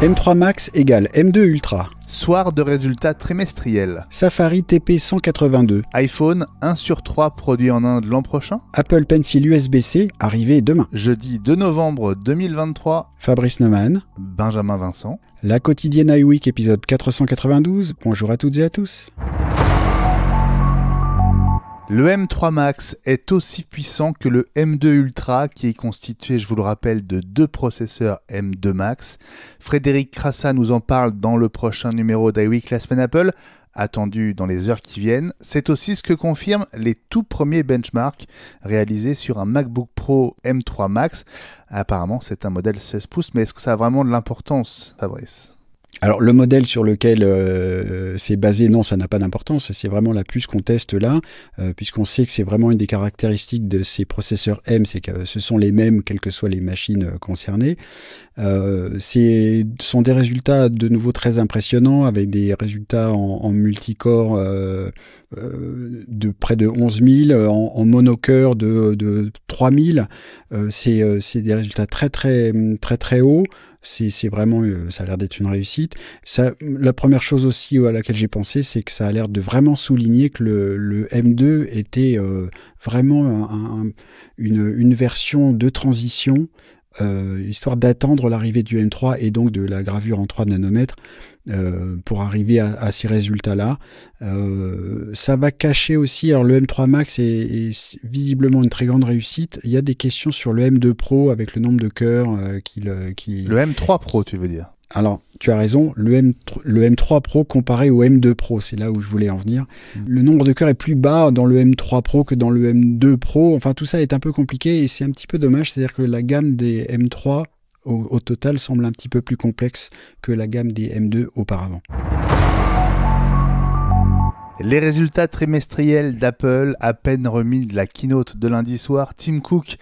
M3 Max égale M2 Ultra. Soir de résultats trimestriels. Safari TP 182. iPhone 1 sur 3 produit en Inde l'an prochain. Apple Pencil USB-C arrivé demain. Jeudi 2 novembre 2023. Fabrice Neumann. Benjamin Vincent. La quotidienne iWeek épisode 492. Bonjour à toutes et à tous. Le M3 Max est aussi puissant que le M2 Ultra qui est constitué, je vous le rappelle, de deux processeurs M2 Max. Frédéric Crassa nous en parle dans le prochain numéro d'iWeek La Apple, attendu dans les heures qui viennent. C'est aussi ce que confirment les tout premiers benchmarks réalisés sur un MacBook Pro M3 Max. Apparemment, c'est un modèle 16 pouces, mais est-ce que ça a vraiment de l'importance, Fabrice? Alors le modèle sur lequel euh, c'est basé, non, ça n'a pas d'importance. C'est vraiment la puce qu'on teste là, euh, puisqu'on sait que c'est vraiment une des caractéristiques de ces processeurs M, c'est que ce sont les mêmes quelles que soient les machines euh, concernées. ce sont des résultats de nouveau très impressionnants, avec des résultats en, multicore de près de 11 000, en, en monocœur de, de 3 000. c'est des résultats très très très très hauts. C'est vraiment, euh, ça a l'air d'être une réussite. La première chose aussi à laquelle j'ai pensé, c'est que ça a l'air de vraiment souligner que le, M2 était euh, vraiment une, version de transition euh, histoire d'attendre l'arrivée du M3 et donc de la gravure en 3 nanomètres euh, pour arriver à, ces résultats-là. Euh, ça va cacher aussi, alors le M3 Max est, visiblement une très grande réussite. Il y a des questions sur le M2 Pro avec le nombre de cœurs qu'il... Qui... Le M3 Pro, tu veux dire? Alors, tu as raison, le, M, le M3 Pro comparé au M2 Pro, c'est là où je voulais en venir. Mm. Le nombre de cœurs est plus bas dans le M3 Pro que dans le M2 Pro. Enfin, tout ça est un peu compliqué et c'est un petit peu dommage. C'est-à-dire que la gamme des M3 au, total semble un petit peu plus complexe que la gamme des M2 auparavant. Les résultats trimestriels d'Apple, à peine remis de la keynote de lundi soir, Tim Cook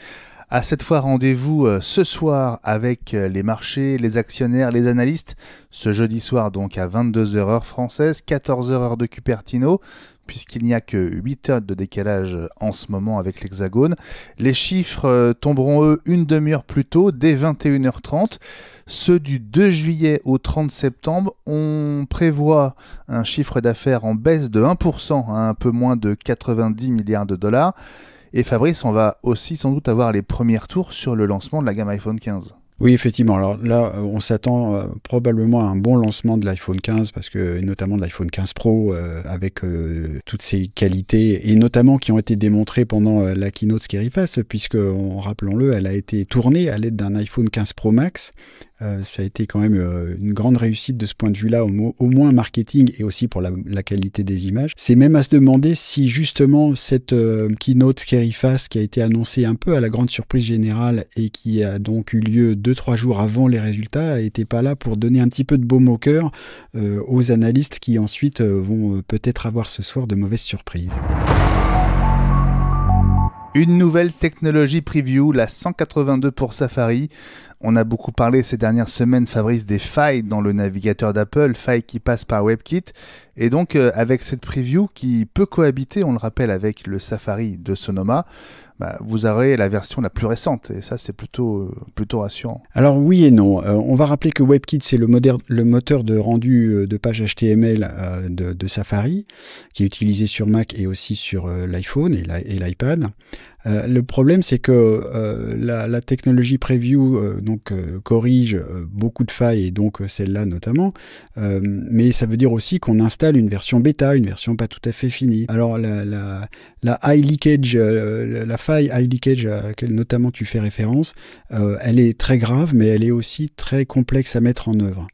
à cette fois rendez-vous euh, ce soir avec euh, les marchés, les actionnaires, les analystes. Ce jeudi soir donc à 22h heure française, 14h heure de Cupertino, puisqu'il n'y a que 8 heures de décalage en ce moment avec l'Hexagone. Les chiffres euh, tomberont eux une demi-heure plus tôt, dès 21h30. Ceux du 2 juillet au 30 septembre, on prévoit un chiffre d'affaires en baisse de 1% à un peu moins de 90 milliards de dollars. Et Fabrice, on va aussi sans doute avoir les premiers tours sur le lancement de la gamme iPhone 15. Oui, effectivement. Alors là, euh, on s'attend euh, probablement à un bon lancement de l'iPhone 15, parce que notamment de l'iPhone 15 Pro, euh, avec toutes ses qualités, et notamment qui ont été démontrées pendant la keynote Scary Fast, puisque, rappelons-le, elle a été tournée à l'aide d'un iPhone 15 Pro Max, euh, ça a été quand même euh, une grande réussite de ce point de vue-là, au, moins marketing et aussi pour la, qualité des images. C'est même à se demander si justement cette euh, keynote Scary Fast qui a été annoncée un peu à la grande surprise générale et qui a donc eu lieu 2-3 jours avant les résultats, n'était pas là pour donner un petit peu de baume au cœur aux analystes qui ensuite vont peut-être avoir ce soir de mauvaises surprises. Une nouvelle technologie preview, la 182 pour Safari. On a beaucoup parlé ces dernières semaines, Fabrice, des failles dans le navigateur d'Apple, failles qui passent par WebKit. Et donc, euh, avec cette preview qui peut cohabiter, on le rappelle, avec le Safari de Sonoma, bah, vous aurez la version la plus récente. Et ça, c'est plutôt, euh, plutôt rassurant. Alors oui et non. Euh, on va rappeler que WebKit, c'est le, le, moteur de rendu de page HTML de, Safari, qui est utilisé sur Mac et aussi sur l'iPhone et l'iPad. Euh, le problème, c'est que euh, la, technologie preview euh, donc, corrige beaucoup de failles, et donc celle-là notamment, mais ça veut dire aussi qu'on installe une version bêta, une version pas tout à fait finie. Alors la, high leakage, la faille high leakage à laquelle notamment tu fais référence, elle est très grave, mais elle est aussi très complexe à mettre en œuvre.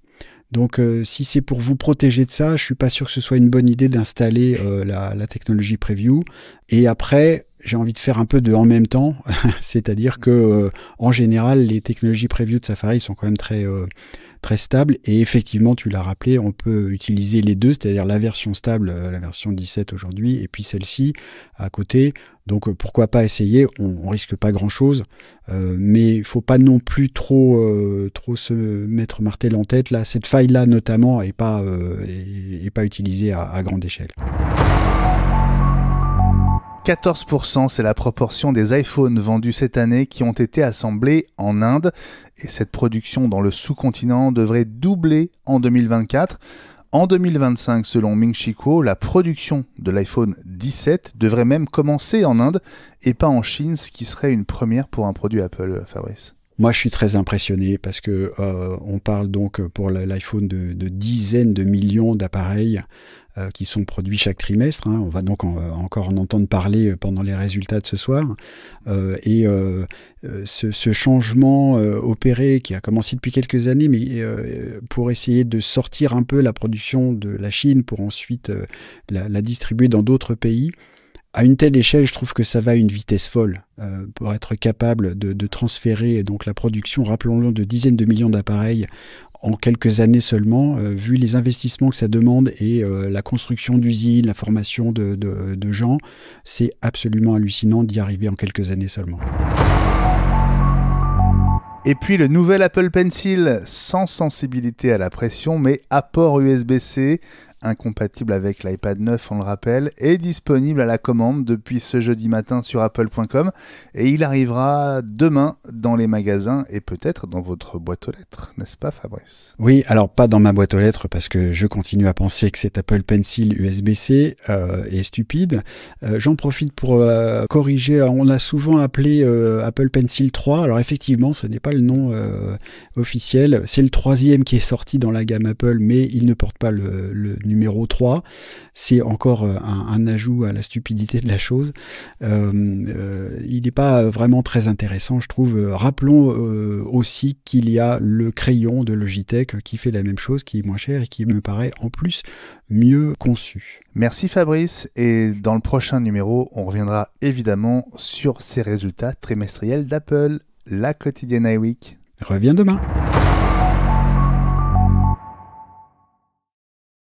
Donc si c'est pour vous protéger de ça, je suis pas sûr que ce soit une bonne idée d'installer la, la, technologie preview. Et après, j'ai envie de faire un peu de en même temps, c'est-à-dire que euh, en général les technologies preview de Safari sont quand même très euh, très stables et effectivement tu l'as rappelé, on peut utiliser les deux, c'est-à-dire la version stable, euh, la version 17 aujourd'hui et puis celle-ci à côté. Donc pourquoi pas essayer, on, on risque pas grand-chose, mais il faut pas non plus trop trop se mettre martel en tête là, cette faille là notamment est pas pas utilisée à grande échelle. 14%, c'est la proportion des iPhones vendus cette année qui ont été assemblés en Inde. Et cette production dans le sous-continent devrait doubler en 2024. En 2025, selon Ming Chi la production de l'iPhone 17 devrait même commencer en Inde et pas en Chine, ce qui serait une première pour un produit Apple, Fabrice. Moi, je suis très impressionné parce que euh, on parle donc pour l'iPhone de, dizaines de millions d'appareils euh, qui sont produits chaque trimestre. Hein. On va donc encore en entendre parler pendant les résultats de ce soir. Euh, et ce, changement opéré qui a commencé depuis quelques années, mais pour essayer de sortir un peu la production de la Chine pour ensuite la distribuer dans d'autres pays à une telle échelle, je trouve que ça va à une vitesse folle euh, pour être capable de, transférer donc la production, rappelons-le, de dizaines de millions d'appareils en quelques années seulement, euh, vu les investissements que ça demande et euh, la construction d'usines, la formation de, de gens, c'est absolument hallucinant d'y arriver en quelques années seulement. Et puis le nouvel Apple Pencil sans sensibilité à la pression mais apport USB-C incompatible avec l'iPad 9, on le rappelle, est disponible à la commande depuis ce jeudi matin sur apple.com et il arrivera demain dans les magasins et peut-être dans votre boîte aux lettres, n'est-ce pas Fabrice? Oui, alors pas dans ma boîte aux lettres parce que je continue à penser que cet Apple Pencil USB-C euh, est stupide. Euh, j'en profite pour euh, corriger, on l'a souvent appelé Apple Pencil 3, alors effectivement ce n'est pas le nom officiel, c'est le troisième qui est sorti dans la gamme Apple mais il ne porte pas le, le numéro 3. C'est encore euh, un, ajout à la stupidité de la chose. Euh, euh, il n'est pas vraiment très intéressant, je trouve. Rappelons aussi qu'il y a le crayon de Logitech qui fait la même chose, qui est moins cher et qui me paraît en plus mieux conçu. Merci Fabrice et dans le prochain numéro, on reviendra évidemment sur ces résultats trimestriels d'Apple, la quotidienne iWeek. Reviens demain.